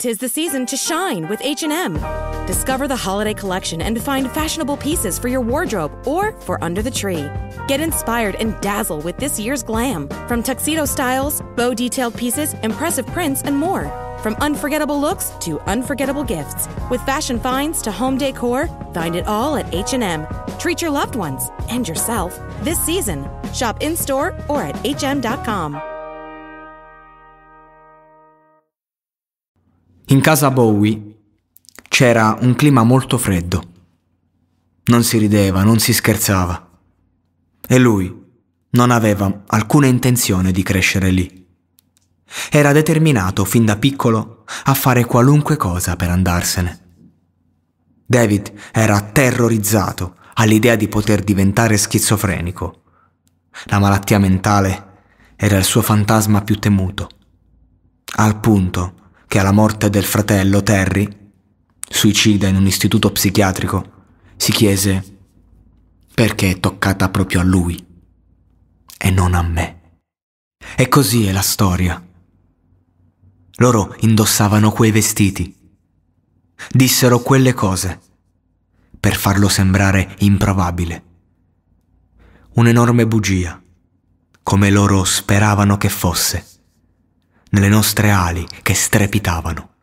Tis the season to shine with H&M. Discover the holiday collection and find fashionable pieces for your wardrobe or for under the tree. Get inspired and dazzle with this year's glam. From tuxedo styles, bow detailed pieces, impressive prints, and more. From unforgettable looks to unforgettable gifts. With fashion finds to home decor, find it all at H&M. Treat your loved ones and yourself this season. Shop in-store or at hm.com. In casa Bowie c'era un clima molto freddo. Non si rideva, non si scherzava. E lui non aveva alcuna intenzione di crescere lì. Era determinato fin da piccolo a fare qualunque cosa per andarsene. David era terrorizzato all'idea di poter diventare schizofrenico. La malattia mentale era il suo fantasma più temuto, al punto che alla morte del fratello Terry, suicida in un istituto psichiatrico, si chiese perché è toccata proprio a lui e non a me. E così è la storia. Loro indossavano quei vestiti, dissero quelle cose per farlo sembrare improbabile. Un'enorme bugia, come loro speravano che fosse nelle nostre ali che strepitavano,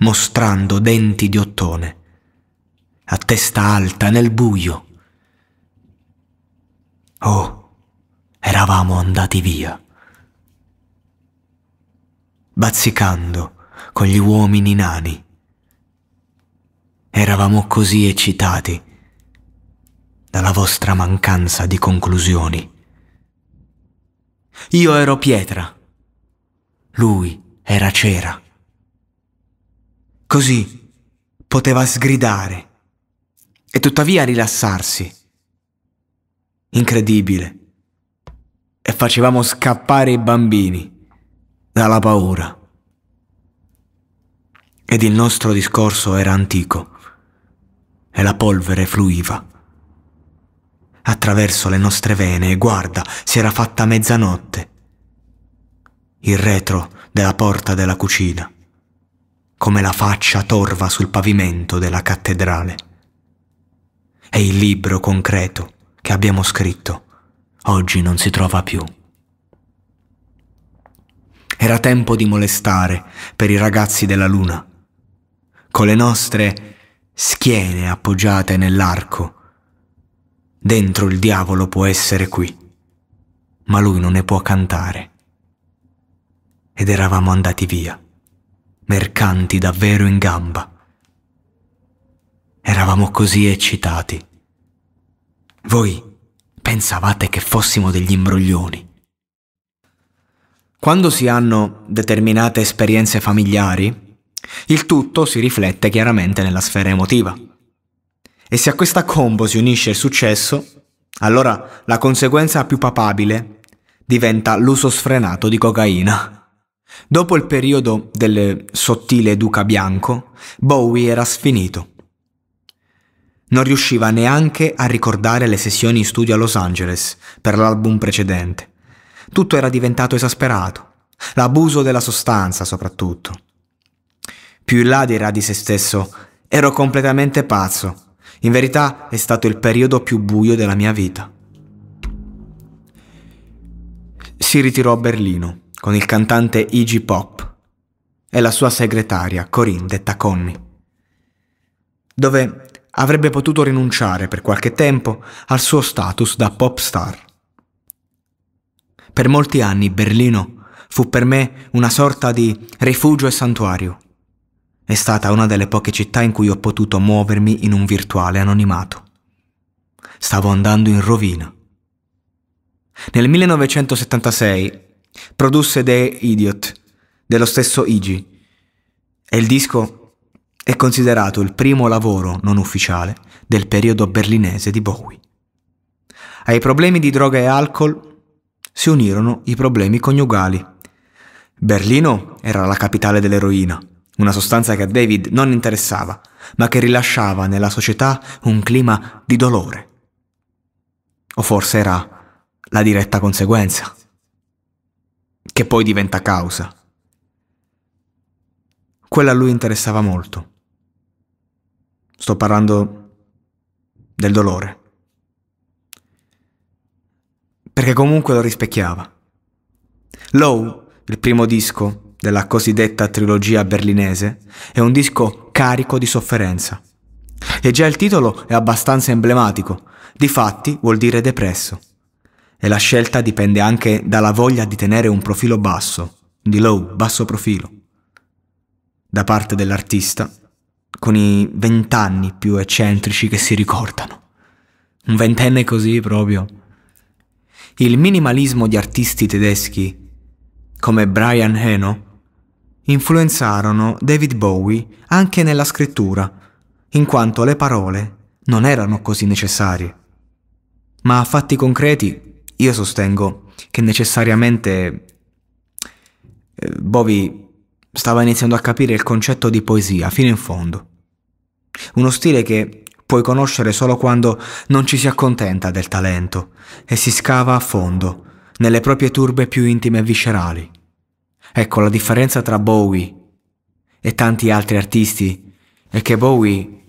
mostrando denti di ottone, a testa alta nel buio. Oh, eravamo andati via, bazzicando con gli uomini nani. Eravamo così eccitati dalla vostra mancanza di conclusioni. Io ero pietra lui era cera. Così poteva sgridare e tuttavia rilassarsi. Incredibile. E facevamo scappare i bambini dalla paura. Ed il nostro discorso era antico e la polvere fluiva. Attraverso le nostre vene guarda, si era fatta mezzanotte il retro della porta della cucina, come la faccia torva sul pavimento della cattedrale. E il libro concreto che abbiamo scritto oggi non si trova più. Era tempo di molestare per i ragazzi della luna, con le nostre schiene appoggiate nell'arco. Dentro il diavolo può essere qui, ma lui non ne può cantare ed eravamo andati via, mercanti davvero in gamba. Eravamo così eccitati. Voi pensavate che fossimo degli imbroglioni. Quando si hanno determinate esperienze familiari, il tutto si riflette chiaramente nella sfera emotiva. E se a questa combo si unisce il successo, allora la conseguenza più papabile diventa l'uso sfrenato di cocaina. Dopo il periodo del sottile duca bianco, Bowie era sfinito. Non riusciva neanche a ricordare le sessioni in studio a Los Angeles per l'album precedente. Tutto era diventato esasperato, l'abuso della sostanza soprattutto. Più in là dirà di se stesso, ero completamente pazzo. In verità è stato il periodo più buio della mia vita. Si ritirò a Berlino con il cantante Iggy Pop e la sua segretaria Corinne detta Connie, dove avrebbe potuto rinunciare per qualche tempo al suo status da pop star. Per molti anni Berlino fu per me una sorta di rifugio e santuario. È stata una delle poche città in cui ho potuto muovermi in un virtuale anonimato. Stavo andando in rovina. Nel 1976 Produsse The Idiot dello stesso Iggy e il disco è considerato il primo lavoro non ufficiale del periodo berlinese di Bowie. Ai problemi di droga e alcol si unirono i problemi coniugali. Berlino era la capitale dell'eroina, una sostanza che a David non interessava, ma che rilasciava nella società un clima di dolore. O forse era la diretta conseguenza che poi diventa causa. quella a lui interessava molto. Sto parlando del dolore. Perché comunque lo rispecchiava. Low, il primo disco della cosiddetta trilogia berlinese, è un disco carico di sofferenza. E già il titolo è abbastanza emblematico, difatti vuol dire depresso. E la scelta dipende anche dalla voglia di tenere un profilo basso, di low, basso profilo, da parte dell'artista, con i vent'anni più eccentrici che si ricordano. Un ventenne così proprio. Il minimalismo di artisti tedeschi come Brian Eno influenzarono David Bowie anche nella scrittura, in quanto le parole non erano così necessarie. Ma a fatti concreti io sostengo che necessariamente eh, Bowie stava iniziando a capire il concetto di poesia fino in fondo. Uno stile che puoi conoscere solo quando non ci si accontenta del talento e si scava a fondo nelle proprie turbe più intime e viscerali. Ecco la differenza tra Bowie e tanti altri artisti è che Bowie,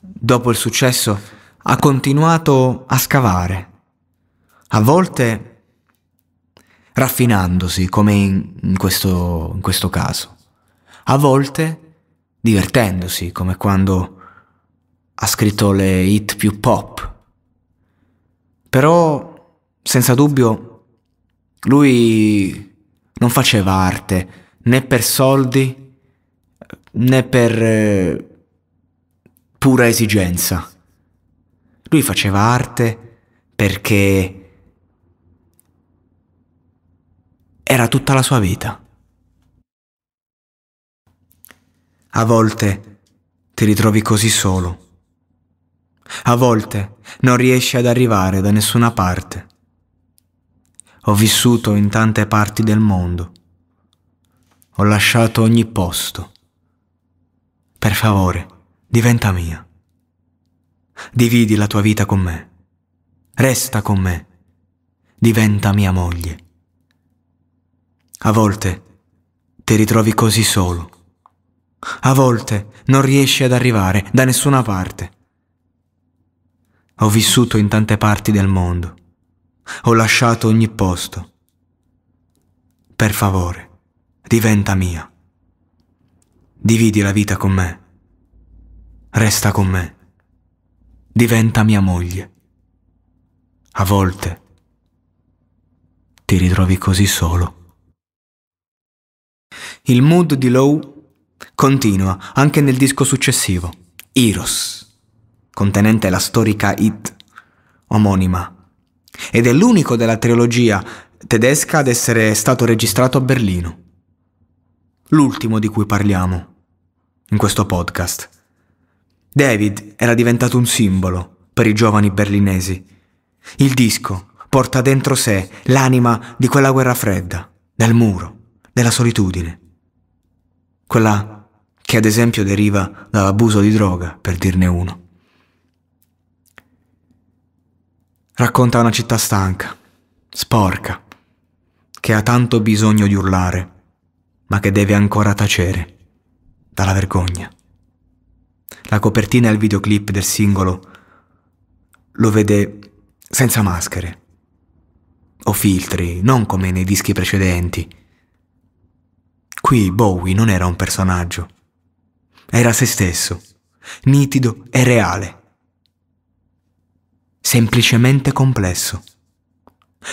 dopo il successo, ha continuato a scavare, a volte raffinandosi come in, questo, in questo caso, a volte divertendosi come quando ha scritto le hit più pop. Però, senza dubbio, lui non faceva arte né per soldi né per eh, pura esigenza. Lui faceva arte perché era tutta la sua vita. A volte ti ritrovi così solo. A volte non riesci ad arrivare da nessuna parte. Ho vissuto in tante parti del mondo. Ho lasciato ogni posto. Per favore, diventa mia. Dividi la tua vita con me. Resta con me. Diventa mia moglie. A volte ti ritrovi così solo. A volte non riesci ad arrivare da nessuna parte. Ho vissuto in tante parti del mondo. Ho lasciato ogni posto. Per favore, diventa mia. Dividi la vita con me. Resta con me. Diventa mia moglie. A volte ti ritrovi così solo. Il mood di Low continua anche nel disco successivo, Heroes, contenente la storica hit omonima, ed è l'unico della trilogia tedesca ad essere stato registrato a Berlino. L'ultimo di cui parliamo in questo podcast. David era diventato un simbolo per i giovani berlinesi. Il disco porta dentro sé l'anima di quella guerra fredda, del muro, della solitudine quella che ad esempio deriva dall'abuso di droga, per dirne uno. Racconta una città stanca, sporca, che ha tanto bisogno di urlare, ma che deve ancora tacere dalla vergogna. La copertina e il videoclip del singolo lo vede senza maschere o filtri, non come nei dischi precedenti Qui Bowie non era un personaggio, era se stesso, nitido e reale, semplicemente complesso,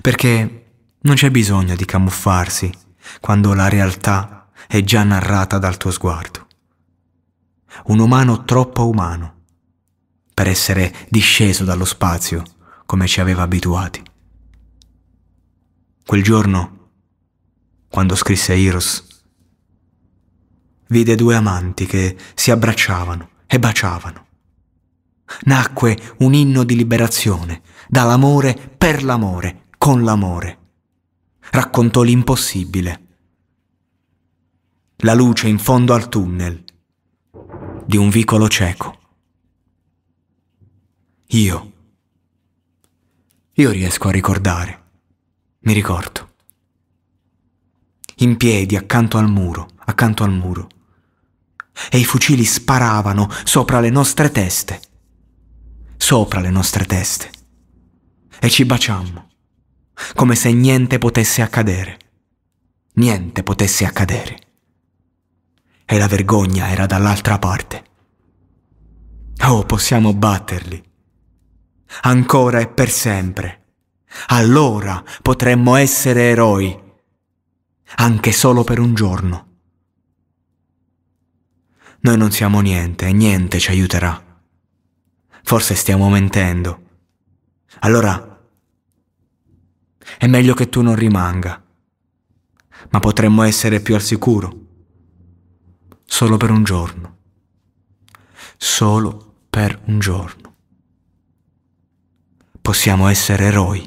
perché non c'è bisogno di camuffarsi quando la realtà è già narrata dal tuo sguardo. Un umano troppo umano per essere disceso dallo spazio come ci aveva abituati. Quel giorno, quando scrisse Heroes, vide due amanti che si abbracciavano e baciavano. Nacque un inno di liberazione, dall'amore per l'amore, con l'amore. Raccontò l'impossibile. La luce in fondo al tunnel di un vicolo cieco. Io. Io riesco a ricordare. Mi ricordo. In piedi accanto al muro, accanto al muro e i fucili sparavano sopra le nostre teste, sopra le nostre teste, e ci baciammo, come se niente potesse accadere, niente potesse accadere. E la vergogna era dall'altra parte. Oh, possiamo batterli, ancora e per sempre. Allora potremmo essere eroi, anche solo per un giorno. Noi non siamo niente e niente ci aiuterà. Forse stiamo mentendo. Allora è meglio che tu non rimanga, ma potremmo essere più al sicuro. Solo per un giorno. Solo per un giorno. Possiamo essere eroi.